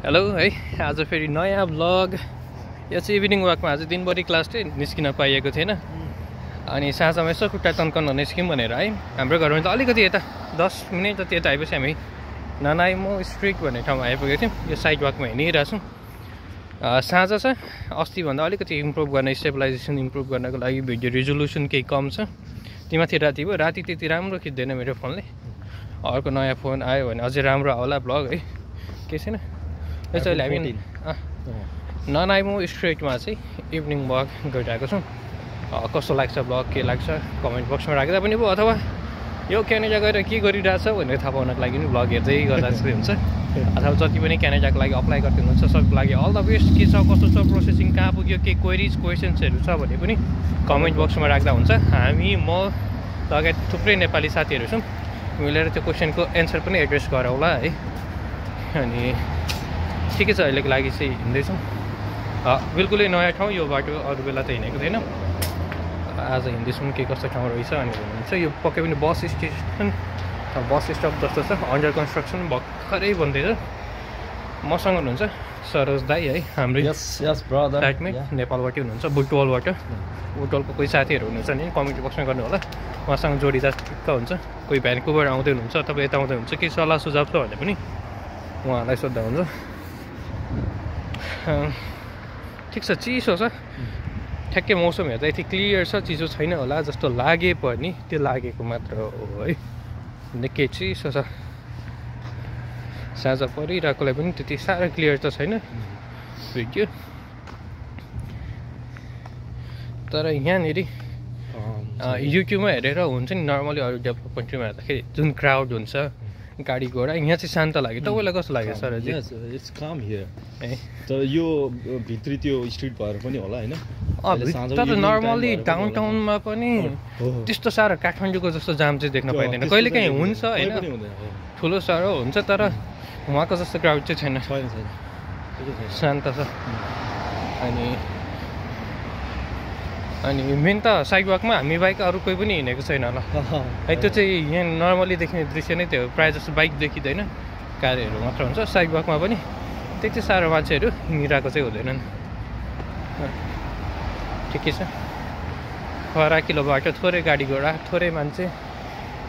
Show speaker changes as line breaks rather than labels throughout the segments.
Hello है। आज फेरि नयाँ ब्लग। यो चाहिँ इभिनिङ वाकमा आज दिनभरि क्लास चाहिँ निस्किन पाइएको थिएन। अनि साँझमा यसो खुट्टा तन्काउन निस्क्यौँ भनेर है। हाम्रो घरमा त अलिकति यता दस मिनट जति यता आएपछि हामी नानाइमो स्ट्रिट भन्ने ठाउँमा आइपुगेको थियौँ। यो साइड वाकमा हिँडिरहेको छौँ साँझ छ। अस्तिभन्दा अलिकति इम्प्रुभ गर्ने स्टेबलाइजेसन इम्प्रुभ गर्नको लागि भिडियो रिजोल्युसन केही कम छ। तिमाथि राति भयो। राति त्यति राम्रो खिच्दैन मेरो फोनले। अर्को नयाँ फोन आयो भने अझै राम्रो आउला ब्लग है। के छैन। यो चाहिँ अहिले हामी ननाइमो स्ट्रेटमा चाहिँ इभिनिङ वक गरिरहेको छौँ। कस्तो लाग्छ ब्लग के लाग्छ कमेन्ट बक्समा राख्दा पनि भयो अथवा यो क्यानेडा गएर के गरिरहेछ भनेर थाहा पाउनको लागि पनि ब्लग हेर्दै गर्दा जस्तै हुन्छ। अथवा जति पनि क्यानेडाको लागि अप्लाई गर्दै हुनुहुन्छ सबको लागि अल द बेस्ट के छ कस्तो छ प्रोसेसिङ कहाँ पुग्यो के क्वेरिज क्वेसन्सहरू छ भने पनि कमेन्ट बक्समा राख्दा हुन्छ। हामी म लगायत थुप्रै नेपाली साथीहरू छौँ। मिलेर त्यो क्वेसनको एन्सर पनि एड्रेस गरौँला है। अनि ठिकै छ अहिलेको लागि चाहिँ हिँड्दैछौँ। बिल्कुलै नयाँ ठाउँ यो बाटो अरू बेला त हिँडेको थिएन। आज हिँड्दैछौँ के कस्तो ठाउँ रहेछ अनि भन्नुहुन्छ यो पक्कै पनि बस स्टेसन बस स्टप जस्तो छ अन्डर कन्स्ट्रक्सन भर्खरै बन्दैछ मसँग हुनुहुन्छ सरोज दाई है हाम्रै
Yeah.
नेपालबाटै हुनुहुन्छ बुटवलबाट। बुटवलको कोही साथीहरू हुनुहुन्छ भने कमेन्ट बक्समा गर्नु होला उहाँसँग जोडिँदा हुन्छ। कोही भ्यानकुभर आउँदै हुनुहुन्छ तपाईँ यता आउँदै हुन्छ केही सल्लाह सुझाव छ भने पनि उहाँलाई सोद्धा हुन्छ। ठिक छ चिसो छ। ठ्याक्कै मौसम हेर्दा यति क्लियर छ चिसो छैन होला जस्तो लागे पनि त्यो लागेको मात्र हो है। निकै चिसो छ। साँझ परिरहेकोलाई पनि त्यति साह्रो क्लियर त छैन। भिडियो तर यहाँनिर युट्युबमा हेरेर हुन्छ नि नर्मली अरू डेभलप कन्ट्रीमा हेर्दाखेरि जुन क्राउड हुन्छ गाडी घोडा। यहाँ चाहिँ शान्त लाग्यो। तपाईँलाई कस्तो लाग्यो सर
calm here.
ए।
तर यो भित्री त्यो स्ट्रिट भएर पनि होला होइन?
अँ,
अहिले
भित्र
साँझ
त
evening
नर्मली
time भएर पनि
डाउन टाउनमा पनि। त्यस्तो साह्रो काठमाडौँको जस्तो जाम चाहिँ देख्न पाइँदैन। कहिले काहीँ हुन्छ होइन। ठुलो साह्रो हुन्छ तर उहाँको जस्तो क्राउड चाहिँ छैन। शान्त छ। अनि अनि मेन त साइडवाकमा हामी बाइक अरू कोही पनि हिँडेको छैन होला है त्यो चाहिँ यहाँ नर्मली देख्ने दृश्य नै त्यो प्रायः जस्तो बाइक देखिँदैन। कारहरू मात्र हुन्छ साइडवाकमा पनि। त्यति साह्रो मान्छेहरू हिँडिरहेको चाहिँ हुँदैनन्। ठिकै छ। फराकिलो बाटो थोरै गाडी घोडा थोरै मान्छे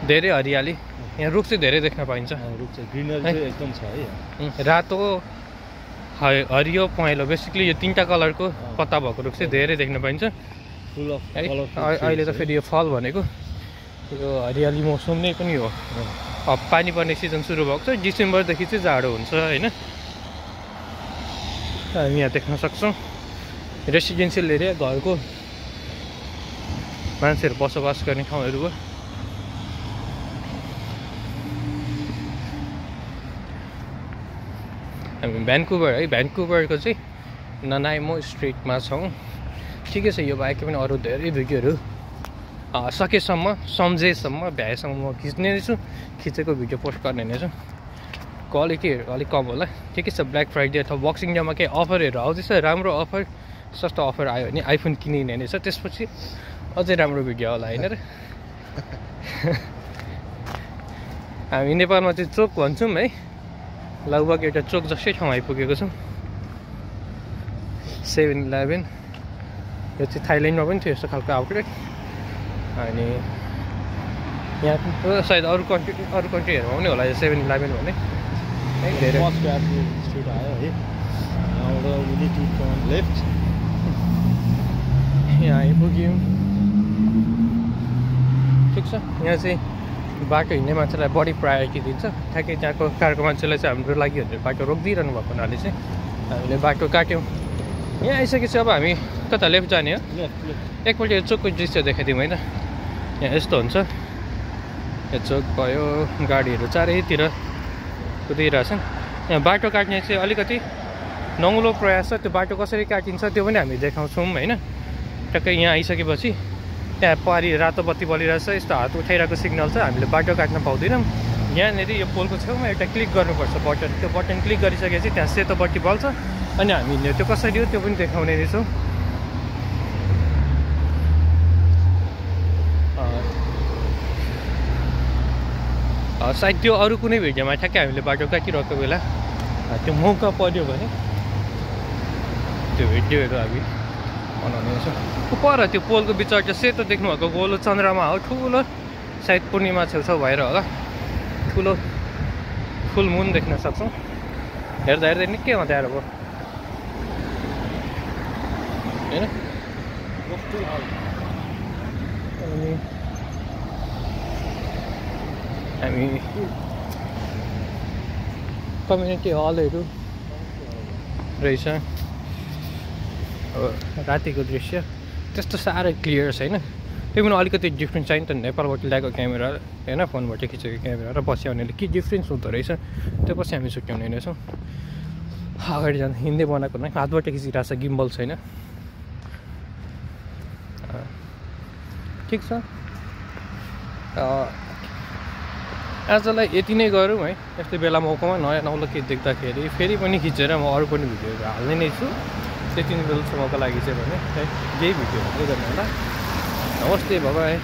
धेरै हरियाली। यहाँ रुख चाहिँ धेरै देख्न पाइन्छ।
रुख चाहिँ ग्रिनरी एकदम छ है
रातो हरियो पहेँलो बेसिकली यो तिनवटा कलरको पत्ता भएको रुख चाहिँ धेरै देख्न पाइन्छ। अहिले त। फेरि यो फल भनेको यो हरियाली मौसम नै पनि हो। अब पानी पर्ने सिजन सुरु भएको छ डिसेम्बरदेखि चाहिँ जाडो हुन्छ होइन? हामी यहाँ देख्न सक्छौँ। रेसिडेन्सियल एरिया घरको मान्छेहरू बसोबास गर्ने ठाउँहरू हो। हामी भ्यानकुभर है भ्यानकुभरको चाहिँ ननाइमो स्ट्रिटमा छौँ। ठिकै छ यो बाहेक पनि अरू धेरै भिडियोहरू सकेसम्म सम्झेसम्म भ्याएसम्म म खिच्ने नै छु खिचेको भिडियो पोस्ट गर्ने नै छु। क्वालिटीहरू अलिक कम होला। ठिकै छ ब्ल्याक फ्राइडे अथवा बक्सिङ डेमा केही अफरहरू आउँदैछ। राम्रो अफर सस्तो अफर आयो भने आइफोन किनिने नै छ। त्यसपछि अझै राम्रो भिडियो होला होइन र? हामी नेपालमा चाहिँ चोक भन्छौँ है। लगभग एउटा चोक जस्तै ठाउँ आइपुगेको छौँ। Seven eleven. यो चाहिँ थाइल्यान्डमा पनि थियो यस्तो खालको आउटलेट अनि यहाँ सायद अरू कन्ट्री अरू कन्ट्रीहरूमा पनि होला यो सेभेन इलेभेन भन्ने। है धेरै।
स्ट्रिट आयो है.
यहाँ आइपुग्यौँ। ठिक छ। यहाँ चाहिँ बाटो हिँड्ने मान्छेलाई बढी प्रायोरिटी दिन्छ। ठ्याक्कै त्यहाँको कारको मान्छेलाई चाहिँ हाम्रो लागि भनेर बाटो रोकिदिइरहनु भएको हुनाले चाहिँ हामीले बाटो काट्यौँ। यहाँ आइसकेपछि अब हामी कता लेफ्ट जाने हो. एकपल्ट यो चोकको दृश्य देखाइदिउँ है त। यहाँ यस्तो हुन्छ। यो चोक भयो गाडीहरू चारैतिर कुदिरहेछन् यहाँ बाटो काट्ने चाहिँ अलिकति नौलो प्रयास छ। त्यो बाटो कसरी काटिन्छ त्यो पनि हामी देखाउँछौँ होइन? टक्कै यहाँ आइसकेपछि त्यहाँ पारि रातो बत्ती बलिरहेछ। यस्तो हात उठाइरहेको सिग्नल छ। हामीले बाटो काट्न पाउँदैनौँ। यहाँनिर यो पोलको छेउमा एउटा क्लिक गर्नुपर्छ बटन। त्यो बटन क्लिक गरिसकेपछि त्यहाँ सेतो बत्ती बल्छ। अनि हामी हिँड्ने त्यो कसरी हो त्यो पनि देखाउने रहेछौँ सायद त्यो अरू कुनै भिडियोमा ठ्याक्कै हामीले बाटो काटिरहेको बेला त्यो मौका पर्यो भने त्यो भिडियोहरू हामी बनाउने छौँ पर त्यो पोलको बिचबाट चाहिँ सेतो देख्नुभएको गोलो चन्द्रमा हो ठुलो सायद पूर्णिमा छेउछाउ भएर होला ठुलो फुल मुन देख्न सक्छौँ हेर्दा हेर्दै निकै अँध्यारो भयो होइन अनि हामी कम्युनिटी हलहरू रहेछ। अब रातिको दृश्य। त्यस्तो साह्रै क्लियर छैन त्यो पनि अलिकति डिफ्रेन्स छ नि नेपालबाट ल्याएको क्यामेरा होइन फोनबाट खिचेको क्यामेरा र पछि आउनेले के डिफ्रेन्स हुँदो रहेछ? त्यो पछि हामी छुट्याउने रहेछौँ अगाडि जाँदा हिँड्दै बनाएको नै हातबाट खिचिरहेको छ गिम्बल छैन। ठिक छ? आजलाई यति नै गरौँ है। यस्तै बेला मौकामा नयाँ नौलो के देख्दाखेरि फेरि पनि खिचेर म अरू पनि भिडियोहरू हाल्ने नै छु। त्यति बेलासम्मको लागि चाहिँ भने यही भिडियो हाल्दै गर्नु होला नमस्ते बाबाई।